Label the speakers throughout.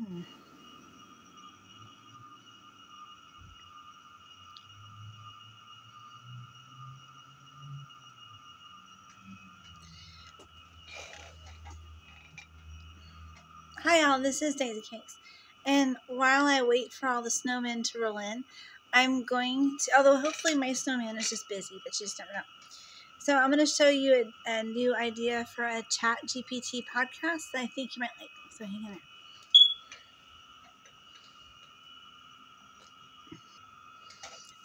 Speaker 1: Hi all, this is Daisycakes. And while I wait for all the snowmen to roll in, I'm going to, although hopefully my snowman is just busy, but you just never know. So I'm going to show you a, a new idea for a chat GPT podcast that I think you might like. So hang in there.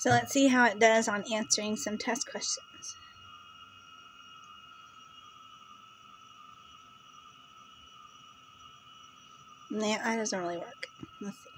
Speaker 1: So let's see how it does on answering some test questions. Nah, that doesn't really work. Let's see.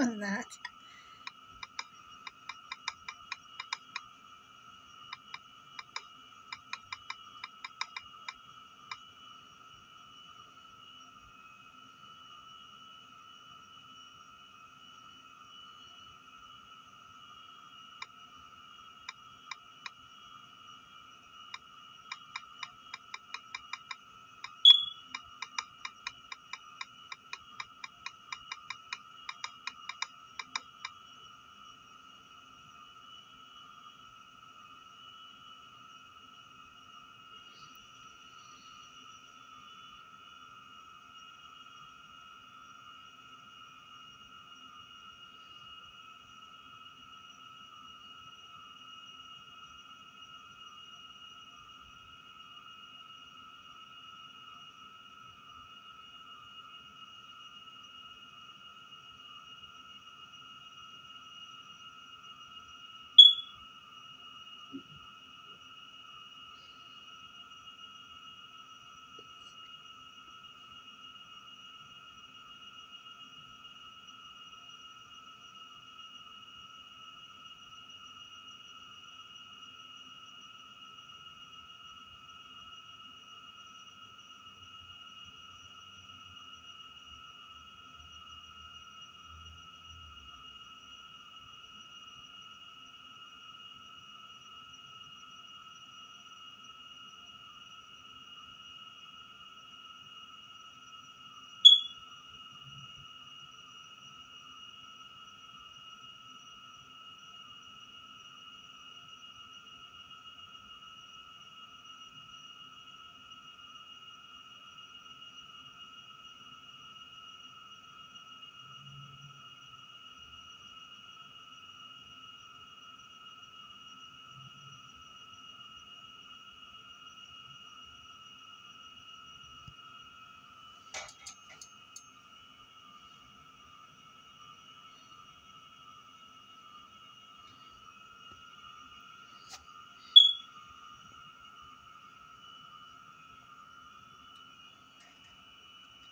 Speaker 1: on that.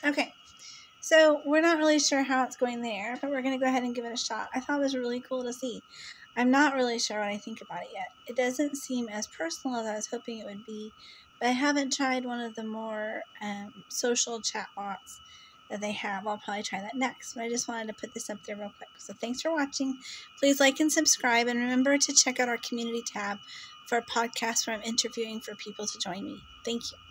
Speaker 1: Okay, so we're not really sure how it's going there, but we're going to go ahead and give it a shot. I thought it was really cool to see. I'm not really sure what I think about it yet. It doesn't seem as personal as I was hoping it would be, but I haven't tried one of the more um, social chat bots that they have. I'll probably try that next, but I just wanted to put this up there real quick. So thanks for watching. Please like and subscribe, and remember to check out our community tab for a podcast where I'm interviewing for people to join me. Thank you.